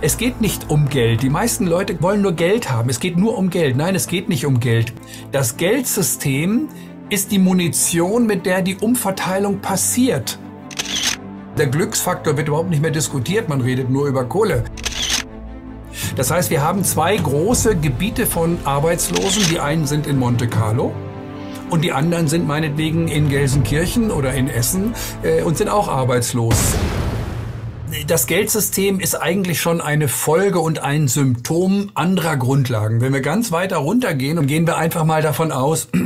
Es geht nicht um Geld. Die meisten Leute wollen nur Geld haben. Es geht nur um Geld. Nein, es geht nicht um Geld. Das Geldsystem ist die Munition, mit der die Umverteilung passiert. Der Glücksfaktor wird überhaupt nicht mehr diskutiert. Man redet nur über Kohle. Das heißt, wir haben zwei große Gebiete von Arbeitslosen. Die einen sind in Monte Carlo und die anderen sind meinetwegen in Gelsenkirchen oder in Essen äh, und sind auch arbeitslos das Geldsystem ist eigentlich schon eine Folge und ein Symptom anderer Grundlagen. Wenn wir ganz weiter runtergehen und gehen wir einfach mal davon aus,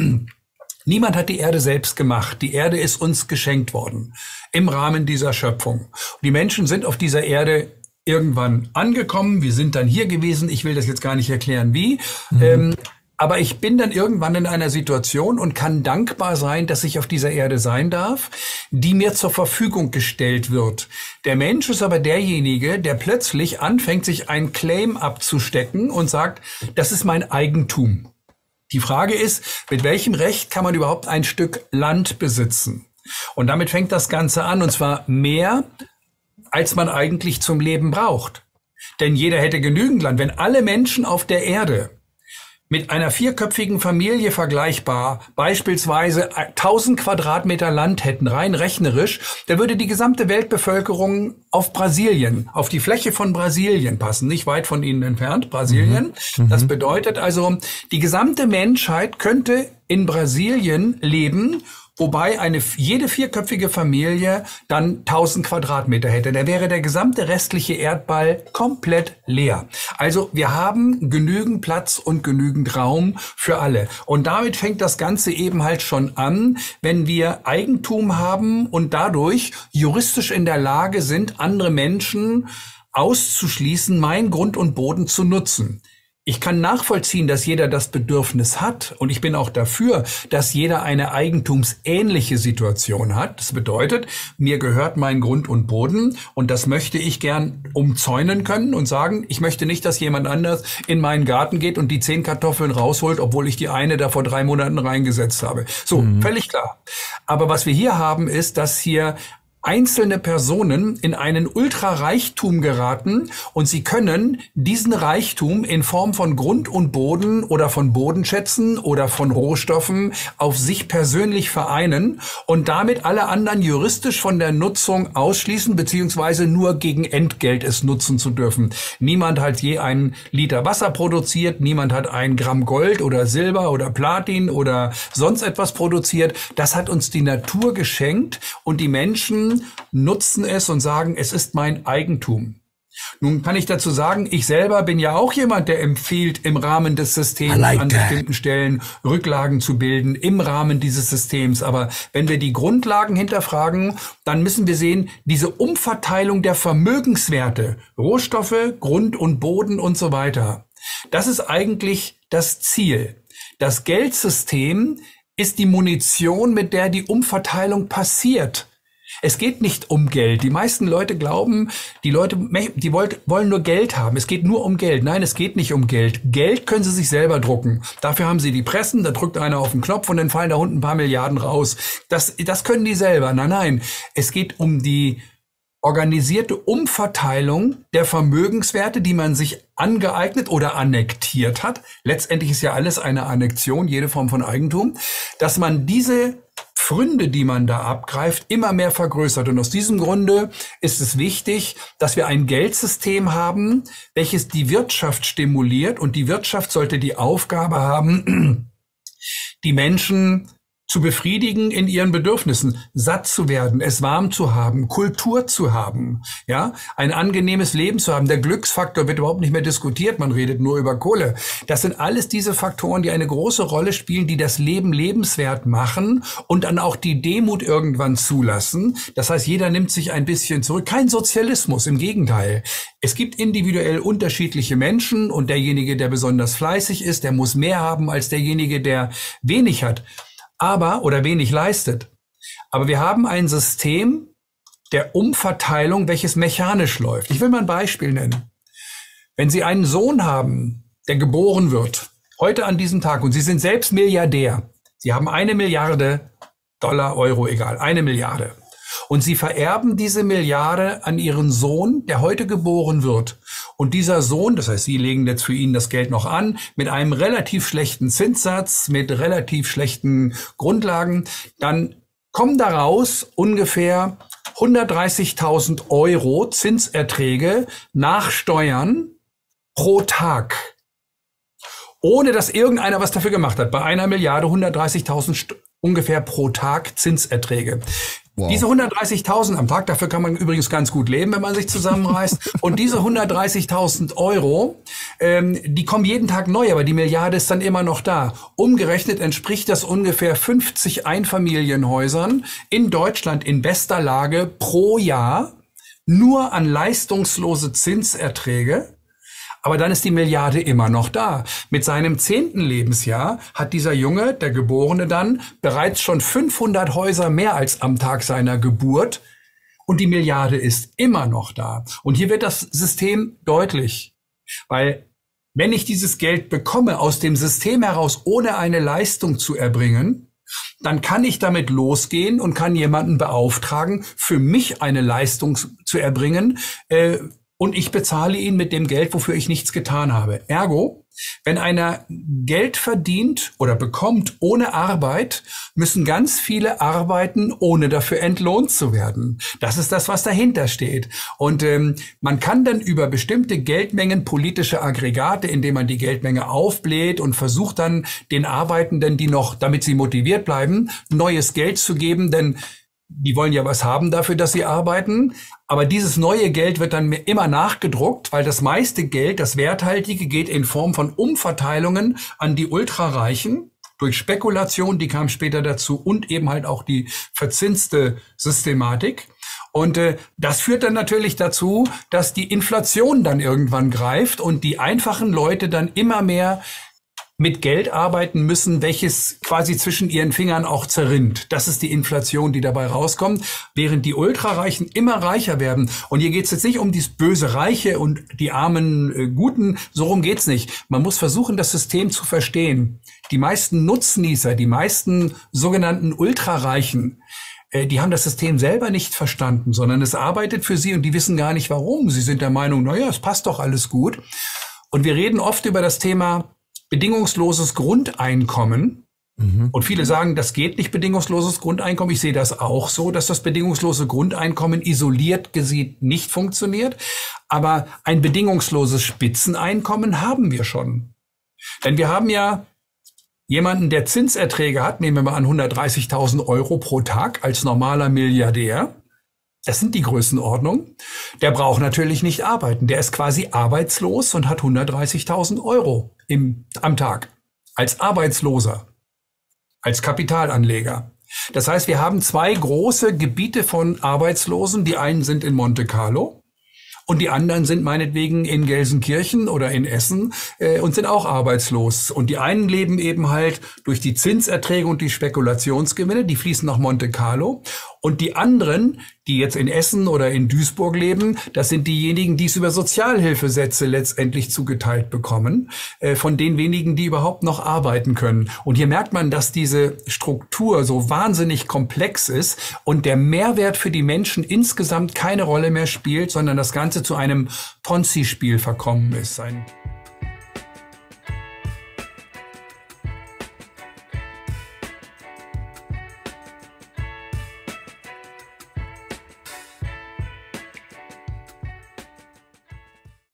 Niemand hat die Erde selbst gemacht. Die Erde ist uns geschenkt worden im Rahmen dieser Schöpfung. die Menschen sind auf dieser Erde irgendwann angekommen. Wir sind dann hier gewesen. Ich will das jetzt gar nicht erklären, wie. Mhm. Ähm, aber ich bin dann irgendwann in einer Situation und kann dankbar sein, dass ich auf dieser Erde sein darf, die mir zur Verfügung gestellt wird. Der Mensch ist aber derjenige, der plötzlich anfängt, sich ein Claim abzustecken und sagt, das ist mein Eigentum. Die Frage ist, mit welchem Recht kann man überhaupt ein Stück Land besitzen? Und damit fängt das Ganze an, und zwar mehr, als man eigentlich zum Leben braucht. Denn jeder hätte genügend Land. Wenn alle Menschen auf der Erde mit einer vierköpfigen Familie vergleichbar beispielsweise 1000 Quadratmeter Land hätten, rein rechnerisch, da würde die gesamte Weltbevölkerung auf Brasilien, auf die Fläche von Brasilien passen, nicht weit von ihnen entfernt, Brasilien. Mhm. Das mhm. bedeutet also, die gesamte Menschheit könnte in Brasilien leben wobei eine, jede vierköpfige Familie dann 1000 Quadratmeter hätte. Da wäre der gesamte restliche Erdball komplett leer. Also wir haben genügend Platz und genügend Raum für alle. Und damit fängt das Ganze eben halt schon an, wenn wir Eigentum haben und dadurch juristisch in der Lage sind, andere Menschen auszuschließen, mein Grund und Boden zu nutzen. Ich kann nachvollziehen, dass jeder das Bedürfnis hat und ich bin auch dafür, dass jeder eine eigentumsähnliche Situation hat. Das bedeutet, mir gehört mein Grund und Boden und das möchte ich gern umzäunen können und sagen, ich möchte nicht, dass jemand anders in meinen Garten geht und die zehn Kartoffeln rausholt, obwohl ich die eine da vor drei Monaten reingesetzt habe. So, mhm. völlig klar. Aber was wir hier haben, ist, dass hier einzelne Personen in einen Ultrareichtum geraten und sie können diesen Reichtum in Form von Grund und Boden oder von Bodenschätzen oder von Rohstoffen auf sich persönlich vereinen und damit alle anderen juristisch von der Nutzung ausschließen beziehungsweise nur gegen Entgelt es nutzen zu dürfen. Niemand hat je einen Liter Wasser produziert, niemand hat ein Gramm Gold oder Silber oder Platin oder sonst etwas produziert. Das hat uns die Natur geschenkt und die Menschen nutzen es und sagen, es ist mein Eigentum. Nun kann ich dazu sagen, ich selber bin ja auch jemand, der empfiehlt, im Rahmen des Systems like an bestimmten Stellen Rücklagen zu bilden, im Rahmen dieses Systems. Aber wenn wir die Grundlagen hinterfragen, dann müssen wir sehen, diese Umverteilung der Vermögenswerte, Rohstoffe, Grund und Boden und so weiter, das ist eigentlich das Ziel. Das Geldsystem ist die Munition, mit der die Umverteilung passiert. Es geht nicht um Geld. Die meisten Leute glauben, die Leute, die wollen nur Geld haben. Es geht nur um Geld. Nein, es geht nicht um Geld. Geld können sie sich selber drucken. Dafür haben sie die Pressen, da drückt einer auf den Knopf und dann fallen da unten ein paar Milliarden raus. Das, das können die selber. Nein, nein. Es geht um die organisierte Umverteilung der Vermögenswerte, die man sich angeeignet oder annektiert hat. Letztendlich ist ja alles eine Annexion, jede Form von Eigentum, dass man diese Pfründe, die man da abgreift, immer mehr vergrößert. Und aus diesem Grunde ist es wichtig, dass wir ein Geldsystem haben, welches die Wirtschaft stimuliert. Und die Wirtschaft sollte die Aufgabe haben, die Menschen zu befriedigen in ihren Bedürfnissen, satt zu werden, es warm zu haben, Kultur zu haben, ja, ein angenehmes Leben zu haben. Der Glücksfaktor wird überhaupt nicht mehr diskutiert, man redet nur über Kohle. Das sind alles diese Faktoren, die eine große Rolle spielen, die das Leben lebenswert machen und dann auch die Demut irgendwann zulassen. Das heißt, jeder nimmt sich ein bisschen zurück. Kein Sozialismus, im Gegenteil. Es gibt individuell unterschiedliche Menschen und derjenige, der besonders fleißig ist, der muss mehr haben als derjenige, der wenig hat aber oder wenig leistet. Aber wir haben ein System der Umverteilung, welches mechanisch läuft. Ich will mal ein Beispiel nennen. Wenn Sie einen Sohn haben, der geboren wird, heute an diesem Tag, und Sie sind selbst Milliardär, Sie haben eine Milliarde Dollar, Euro, egal, eine Milliarde. Und Sie vererben diese Milliarde an Ihren Sohn, der heute geboren wird. Und dieser Sohn, das heißt, Sie legen jetzt für ihn das Geld noch an, mit einem relativ schlechten Zinssatz, mit relativ schlechten Grundlagen, dann kommen daraus ungefähr 130.000 Euro Zinserträge nach Steuern pro Tag. Ohne dass irgendeiner was dafür gemacht hat. Bei einer Milliarde 130.000 ungefähr pro Tag Zinserträge. Wow. Diese 130.000 am Tag, dafür kann man übrigens ganz gut leben, wenn man sich zusammenreißt. Und diese 130.000 Euro, ähm, die kommen jeden Tag neu, aber die Milliarde ist dann immer noch da. Umgerechnet entspricht das ungefähr 50 Einfamilienhäusern in Deutschland in bester Lage pro Jahr nur an leistungslose Zinserträge aber dann ist die Milliarde immer noch da. Mit seinem zehnten Lebensjahr hat dieser Junge, der Geborene dann, bereits schon 500 Häuser mehr als am Tag seiner Geburt. Und die Milliarde ist immer noch da. Und hier wird das System deutlich. Weil wenn ich dieses Geld bekomme aus dem System heraus, ohne eine Leistung zu erbringen, dann kann ich damit losgehen und kann jemanden beauftragen, für mich eine Leistung zu erbringen, äh, und ich bezahle ihn mit dem Geld, wofür ich nichts getan habe. Ergo, wenn einer Geld verdient oder bekommt ohne Arbeit, müssen ganz viele arbeiten, ohne dafür entlohnt zu werden. Das ist das, was dahinter steht. Und ähm, man kann dann über bestimmte Geldmengen politische Aggregate, indem man die Geldmenge aufbläht und versucht dann den Arbeitenden, die noch, damit sie motiviert bleiben, neues Geld zu geben, denn die wollen ja was haben dafür, dass sie arbeiten. Aber dieses neue Geld wird dann immer nachgedruckt, weil das meiste Geld, das Werthaltige, geht in Form von Umverteilungen an die Ultrareichen durch Spekulation, die kam später dazu, und eben halt auch die verzinste Systematik. Und äh, das führt dann natürlich dazu, dass die Inflation dann irgendwann greift und die einfachen Leute dann immer mehr mit Geld arbeiten müssen, welches quasi zwischen ihren Fingern auch zerrinnt. Das ist die Inflation, die dabei rauskommt, während die Ultrareichen immer reicher werden. Und hier geht es jetzt nicht um dieses böse Reiche und die armen äh, Guten, so rum geht's nicht. Man muss versuchen, das System zu verstehen. Die meisten Nutznießer, die meisten sogenannten Ultrareichen, äh, die haben das System selber nicht verstanden, sondern es arbeitet für sie und die wissen gar nicht warum. Sie sind der Meinung, naja, es passt doch alles gut. Und wir reden oft über das Thema bedingungsloses Grundeinkommen. Mhm. Und viele sagen, das geht nicht bedingungsloses Grundeinkommen. Ich sehe das auch so, dass das bedingungslose Grundeinkommen isoliert gesehen nicht funktioniert. Aber ein bedingungsloses Spitzeneinkommen haben wir schon. Denn wir haben ja jemanden, der Zinserträge hat, nehmen wir mal an 130.000 Euro pro Tag als normaler Milliardär. Das sind die Größenordnungen. Der braucht natürlich nicht arbeiten. Der ist quasi arbeitslos und hat 130.000 Euro im, am Tag als Arbeitsloser, als Kapitalanleger. Das heißt, wir haben zwei große Gebiete von Arbeitslosen. Die einen sind in Monte Carlo und die anderen sind meinetwegen in Gelsenkirchen oder in Essen äh, und sind auch arbeitslos. Und die einen leben eben halt durch die Zinserträge und die Spekulationsgewinne, die fließen nach Monte Carlo. Und die anderen, die jetzt in Essen oder in Duisburg leben, das sind diejenigen, die es über Sozialhilfesätze letztendlich zugeteilt bekommen, äh, von den wenigen, die überhaupt noch arbeiten können. Und hier merkt man, dass diese Struktur so wahnsinnig komplex ist und der Mehrwert für die Menschen insgesamt keine Rolle mehr spielt, sondern das Zu einem Ponzi-Spiel verkommen ist. Ein